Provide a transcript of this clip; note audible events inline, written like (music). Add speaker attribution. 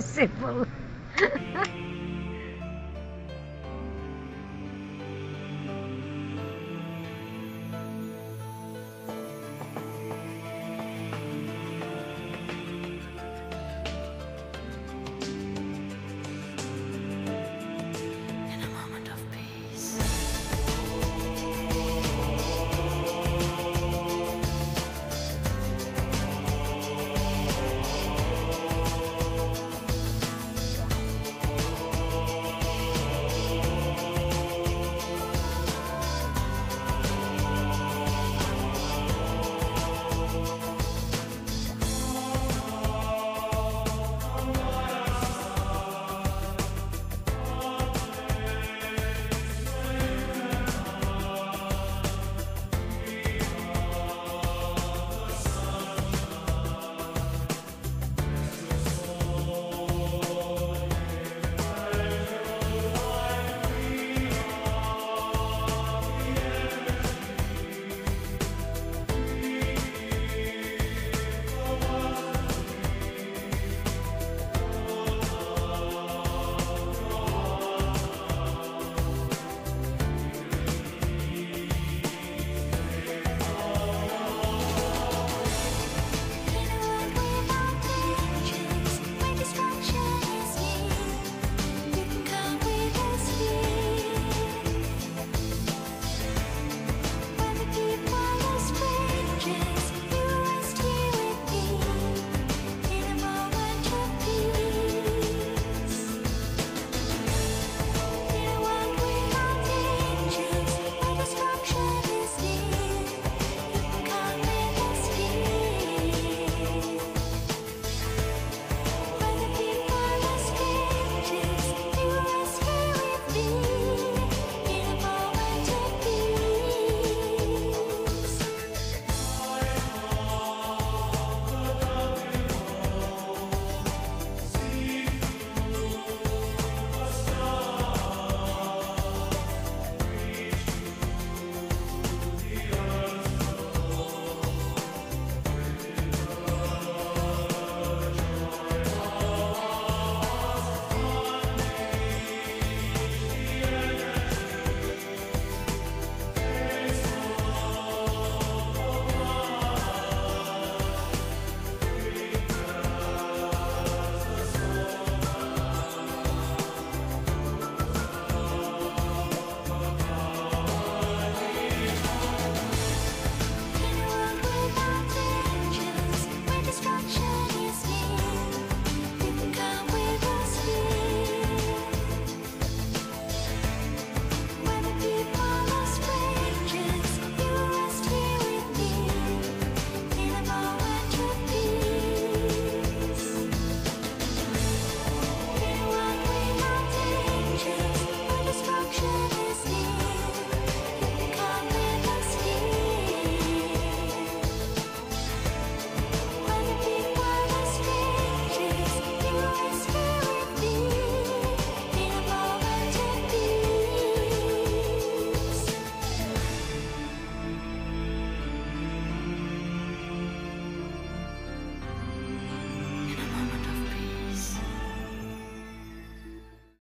Speaker 1: Simple. (laughs)